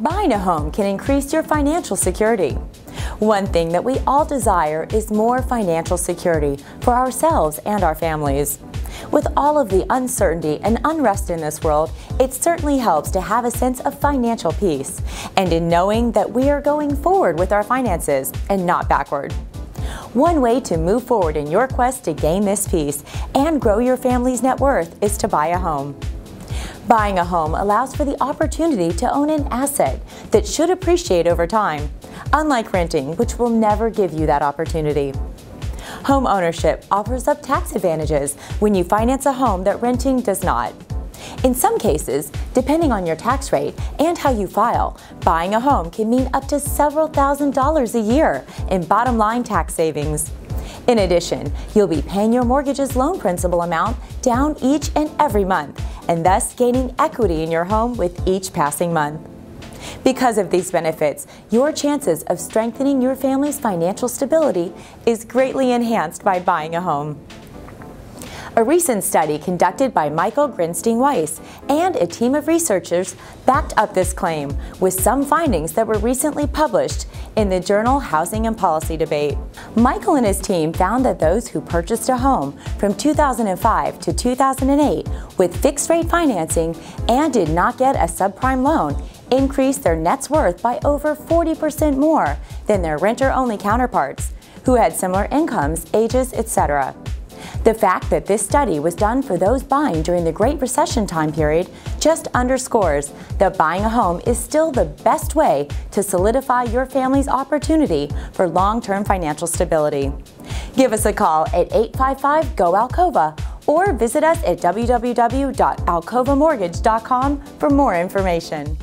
Buying a home can increase your financial security. One thing that we all desire is more financial security for ourselves and our families. With all of the uncertainty and unrest in this world, it certainly helps to have a sense of financial peace and in knowing that we are going forward with our finances and not backward. One way to move forward in your quest to gain this peace and grow your family's net worth is to buy a home. Buying a home allows for the opportunity to own an asset that should appreciate over time, unlike renting, which will never give you that opportunity. Home ownership offers up tax advantages when you finance a home that renting does not. In some cases, depending on your tax rate and how you file, buying a home can mean up to several thousand dollars a year in bottom line tax savings. In addition, you'll be paying your mortgage's loan principal amount down each and every month and thus gaining equity in your home with each passing month. Because of these benefits, your chances of strengthening your family's financial stability is greatly enhanced by buying a home. A recent study conducted by Michael Grinstein Weiss and a team of researchers backed up this claim with some findings that were recently published in the journal Housing and Policy Debate. Michael and his team found that those who purchased a home from 2005 to 2008 with fixed rate financing and did not get a subprime loan increased their net worth by over 40% more than their renter only counterparts who had similar incomes, ages, etc. The fact that this study was done for those buying during the Great Recession time period just underscores that buying a home is still the best way to solidify your family's opportunity for long-term financial stability. Give us a call at 855-GO-ALCOVA or visit us at www.alcovamortgage.com for more information.